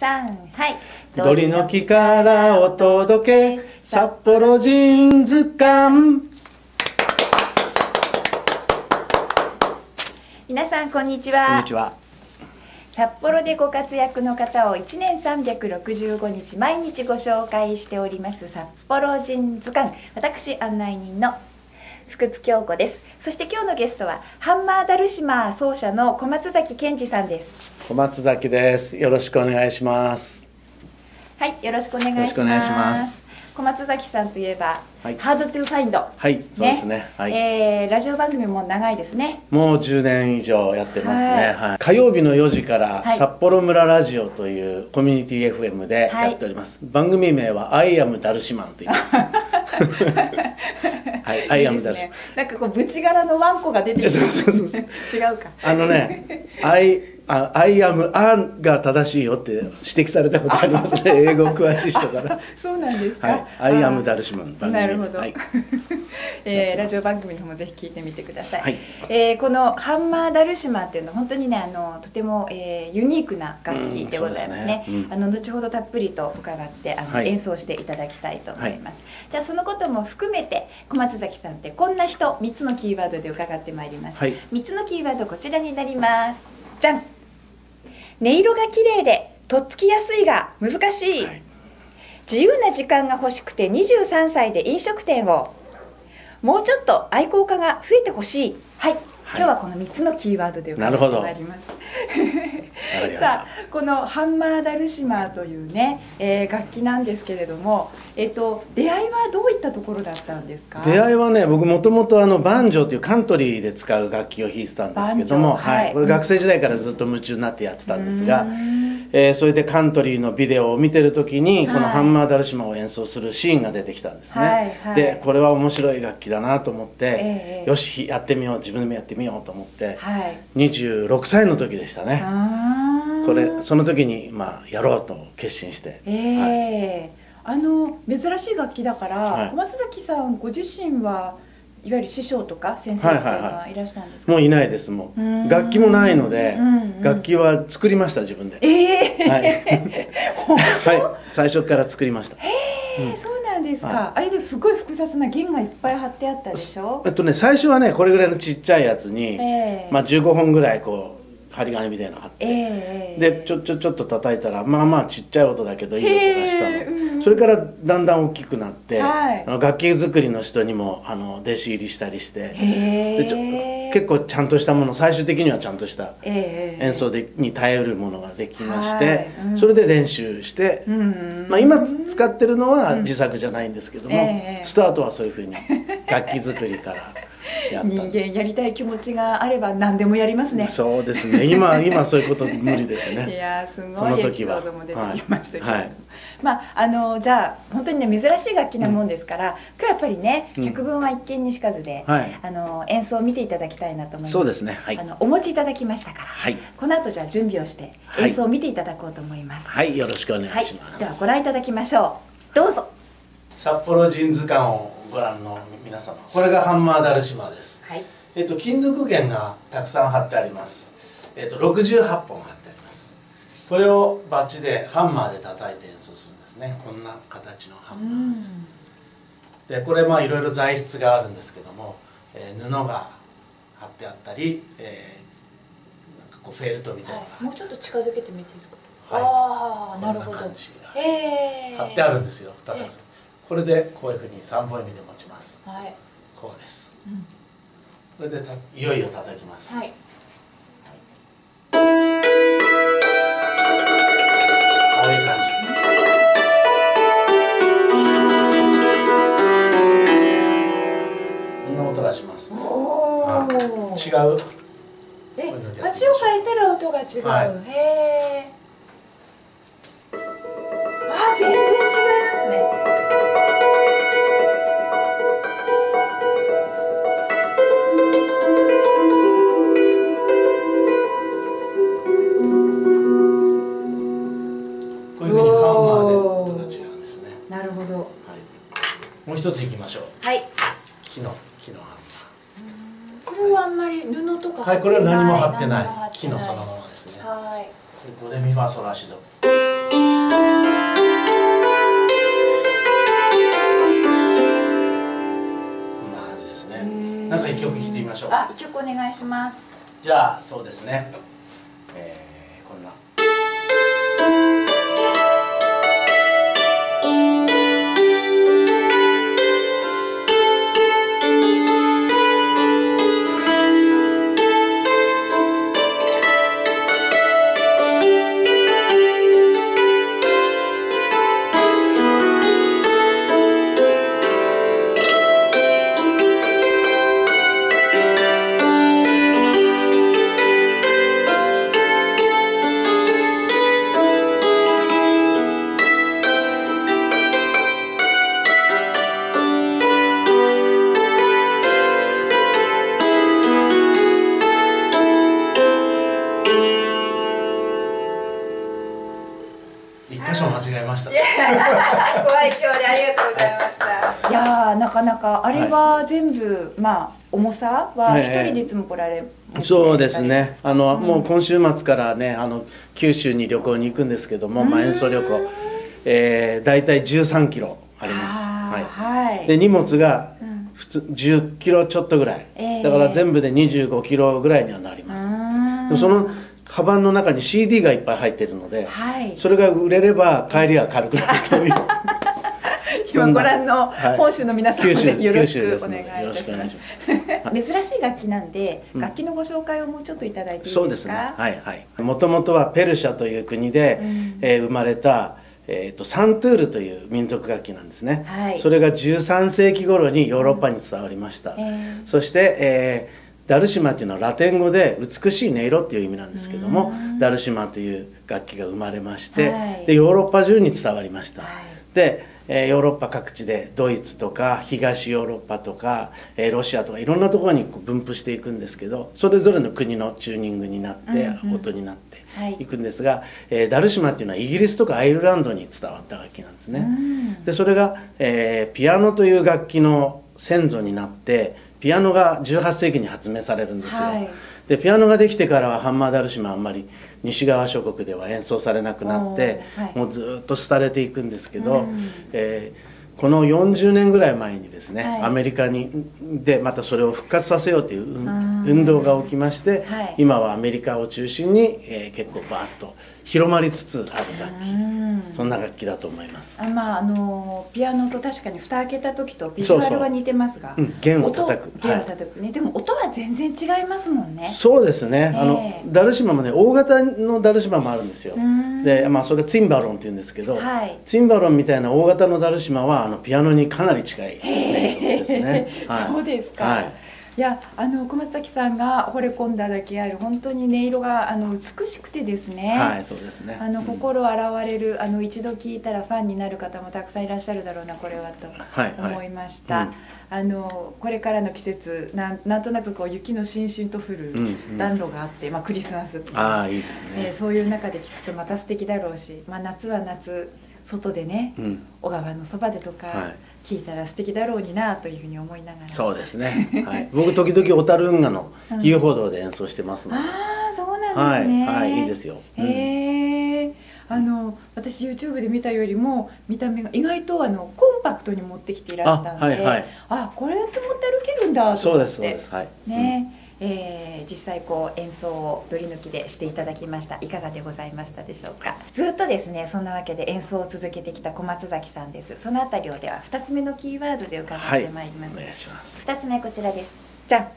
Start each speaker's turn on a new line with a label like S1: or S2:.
S1: 三はい。
S2: 鳥の木からお届け。札幌ジーンズ館。
S1: 皆さんこんにち
S2: こん
S1: は
S2: にちは。
S1: 札幌でご活躍の方を1年365日毎日ご紹介しております札幌人図鑑私案内人の福津京子です。そして今日のゲストはハンマーダルシマー奏者の小松崎健二さんです。
S2: 小松崎です。よろしくお願いします。
S1: はいよろしくお願いします。小松崎さんといえば、
S2: はい。
S1: ハードトゥファインド。
S2: はいそうですね。はい、
S1: えーラジオ番組も長いですね。
S2: もう10年以上やってますね、
S1: はい。
S2: はい。火曜日の4時から
S1: はい。
S2: 札幌村ラジオというコミュニティ FM でやっております、番組名は「アイアムダルシマン」と言います はい「アイアムダルシマン」
S1: いいですねなんかこうブチ柄のワンコが出てきて
S2: そうそうそうそう。
S1: 違うか。
S2: あのね「アイあアイアムアン」が正しいよって指摘されたことありますね。英語詳しい人から。
S1: そうなんですか、
S2: はい「アイアムダルシマン」番組。
S1: なるほど、
S2: はい、
S1: えーラジオ番組の方もぜひ聞いてみてください、
S2: はい。
S1: えーこのハンマーダルシマーっていうのは本当にねあのとても、えーユニークな楽器でございますね,、
S2: うんそうですね。うん。
S1: あの後ほどたっぷりと伺ってあの、
S2: はい。
S1: 演奏していただきたいと思います、じゃあそのことも含めて小松崎さんってこんな人3つのキーワードで伺ってまいります、
S2: はい。
S1: 3つのキーワードこちらになります。じゃん音色が綺麗でとっつきやすいが難しい、
S2: はい。
S1: 自由な時間が欲しくて23歳で飲食店を。もうちょっと愛好家が増えてほしい。はい、今日はこの3つのキーワードで伺ってまい りますさあ
S2: た
S1: このハンマーダルシマーというね、えー楽器なんですけれども、えっと出会いはどういったところだったんですか？
S2: 出会いはね僕もともとあのバンジョーというカントリーで使う楽器を弾いてたんですけども、
S1: はい。
S2: はい、これ学生時代からずっと夢中になってやってたんですがえーそれでカントリーのビデオを見てる時にこの
S1: はい
S2: ハンマーダルシマを演奏するシーンが出てきたんですね、
S1: はいはい。
S2: でこれは面白い楽器だなと思って、
S1: ええ
S2: よしやってみよう自分でもやってみようと思って、
S1: はい。
S2: 26歳の時でしたね。これその時にまあやろうと決心して、
S1: ええ。
S2: はい
S1: あの珍しい楽器だから、
S2: はい。
S1: 小松崎さんご自身はいわゆる師匠とか先生っていうのはい。らしたんですか、
S2: もういないですも
S1: う。ーん。
S2: う楽器もないので、
S1: うんうん
S2: 楽器は作りました自分で。
S1: ええ
S2: はい、はい、最初から作りました。
S1: えーそうなんですか、
S2: は
S1: あれですごい。複雑な弦がいっぱい貼ってあったでしょ
S2: えっとね最初はねこれぐらいのちっちゃいやつに、
S1: ええ
S2: まあ、15本ぐらいこう針金みたいなの貼って、
S1: ええ
S2: でちょちょちょっと叩いたらまあまあちっちゃい音だけどいい音がしたの、
S1: へえうんうん。
S2: それからだんだん大きくなって、
S1: はい。
S2: あの楽器作りの人にもあの弟子入りしたりして。
S1: へ
S2: でちょ
S1: え
S2: 結構ちゃんとしたもの最終的にはちゃんとした
S1: ええ
S2: 演奏でに耐えうるものができまして、それで練習して、
S1: うん
S2: まあ、今つ使ってるのは自作じゃないんですけども、
S1: ええ。
S2: スタートはそういうふうに楽器作りから
S1: 人間やりたい気持ちがあれば何でもやりますね。
S2: そうですね。今今そういうこと無理です
S1: い
S2: ね
S1: やーす
S2: そ
S1: ごいエピソ
S2: の時は
S1: ードも出てきましたけど、
S2: は。い。はい。
S1: まああのじゃあ本当にね珍しい楽器なもんですから、今日やっぱりね
S2: うん。
S1: 百聞は一見にしかずで、
S2: はい。
S1: あの演奏を見ていただきたいなと思います。
S2: そうですね。はい。
S1: あのお持ちいただきましたから、
S2: はい。
S1: この後じゃあ準備をして
S2: はい。
S1: 演奏を見ていただこうと思います。
S2: はいよろしくお願い
S1: はい
S2: します、
S1: ではご覧いただきましょう。どうぞ。
S2: 札幌ジン図鑑をご覧の皆様。これがハンマーダルシマです。
S1: はい。
S2: えっと金属弦がたくさん貼ってあります。えっと68本貼ってあります。これをバチでハンマーで叩いて演奏するんですね。こんな形のハ
S1: う
S2: ンマーです。
S1: ん。
S2: でこれまあいろいろ材質があるんですけども、えー布が貼ってあったり、えーなんかこうフェルトみたいな
S1: はい、もうちょっと近づけてみていいですか、
S2: はい。
S1: ああなるほど。
S2: 感じが
S1: へえ
S2: 貼ってあるんですよ2
S1: ええ。
S2: つこれでこういうふうに3本指で持ちます。
S1: はい、
S2: こうです。
S1: うん。
S2: これでたいよいよ叩きます、
S1: はい。
S2: こういう感じ。こんな音がします。
S1: おお
S2: 違う。
S1: え
S2: こういうのでやってみましょう。
S1: 街を変えたら音が違う、
S2: はい。
S1: へえ
S2: 木の葉っぱ
S1: これはあんまり布とか
S2: はいこれは何も貼ってない木のそのままですね
S1: はい
S2: こドレミファソラシドなんか一曲弾いてみましょう。
S1: あ、一曲お願いします。
S2: じゃあ、そうですね。えー、こんな。一箇所間違えました。
S1: ご愛嬌でありがとうございました。いやーなかなかあれは全部、まあ重さは一人でいつも来られ、
S2: そうですね。あの、
S1: うん
S2: もう今週末からね、あの九州に旅行に行くんですけども、まあ演奏旅行、えー、大体13キロあります。はい。
S1: はい。
S2: で荷物が
S1: うん
S2: 普通10キロちょっとぐらい、
S1: えー
S2: だから全部で25キロぐらいにはなります。そのカバンの中に CD がいっぱい入ってるので、
S1: はい。
S2: それが売れれば帰りは軽くなるという。
S1: 今ご覧の
S2: はい。
S1: 本州の皆さんもぜひよろしくお願いいたします。珍しい楽器なんで、
S2: うん
S1: 楽器のご紹介をもうちょっといただいていいですか？
S2: そうですね。はいはい。もともとはペルシャという国で、
S1: うん。
S2: えー生まれた、えー、とサントゥールという民族楽器なんですね、
S1: はい。
S2: それが13世紀頃にヨーロッパに伝わりました、
S1: えー。
S2: そして、えーダルシマというのはラテン語で美しい音色っていう意味なんですけども
S1: うん。
S2: ダルシマという楽器が生まれまして、
S1: はい。
S2: でヨーロッパ中に伝わりました、
S1: はい。
S2: で、えーヨーロッパ各地でドイツとか東ヨーロッパとか、えーロシアとかいろんなところにこう分布していくんですけどそれぞれの国のチューニングになって、
S1: うんうん。
S2: 音になって
S1: はい。
S2: いくんですが、えーダルシマっていうのはイギリスとかアイルランドに伝わった楽器なんですね。
S1: うん。
S2: でそれが、えーピアノという楽器の先祖になってピアノが18世紀に発明されるんですよ、
S1: はい。
S2: でピアノができてからはハンマーダルシマはあんまり西側諸国では演奏されなくなって、
S1: はい。
S2: もうずっと廃れていくんですけど、
S1: うん。
S2: えーこの40年ぐらい前にですね、
S1: はい。
S2: アメリカにでまたそれを復活させようという運動が起きまして、
S1: はい。
S2: 今はアメリカを中心に、えー結構バーッと広まりつつある楽器、
S1: うん
S2: そんな楽器だと思います。
S1: あまああのピアノと確かに蓋開けた時とビジュアルは似てますが
S2: うん弦を叩く。
S1: 音弦を叩くね、でも音は全然違いますもんね。
S2: そうですね、あの
S1: ええ。
S2: ダルシマもね大型のダルシマもあるんですよ。
S1: うん。
S2: で、まあ、それツィンバロンっていうんですけど、
S1: はい。
S2: ツィンバロンみたいな大型のダルシマはあのピアノにかなり近い音色ですね、はい。
S1: そうですか、
S2: はい。
S1: い、やあの小松崎さんが惚れ込んだだけある本当に音色があの美しくてですね、
S2: はいそうですね。
S1: あの
S2: うん。
S1: 心洗われる、あの一度聴いたらファンになる方もたくさんいらっしゃるだろうなこれはと
S2: はいはい。
S1: 思いました、
S2: うん。
S1: あのこれからの季節なんなんとなくこう雪のしんしんと降る
S2: うんうん。
S1: 暖炉があって、まあ、クリスマス
S2: ああいいです
S1: えー
S2: ね、
S1: そういう中で聞くとまた素敵だろうし、まあ、夏は夏外でね、
S2: うん、
S1: 小川のそばでとか
S2: はい。
S1: 聞いたら素敵だろうになというふうに思いながら。
S2: そうですね、はい、僕時々小樽運河の
S1: うん。
S2: 遊歩道で演奏してますので、
S1: ああそうなんですね。
S2: はい。はいいいですよ。うん。
S1: へえあの私 YouTube で見たよりも見た目が意外とあのコンパクトに持ってきていらしたんで
S2: あはいはい。
S1: あこれやって持って歩けるんだと
S2: そう
S1: 思って。
S2: ですそうです。はい。
S1: ねえー実際こう演奏を取り抜きでしていただきました。いかがでございましたでしょうか。ずっとですねそんなわけで演奏を続けてきた小松崎さんです。そのあたりをでは2つ目のキーワードで伺ってまいります、
S2: お願いします。
S1: 2つ目こちらです。じゃん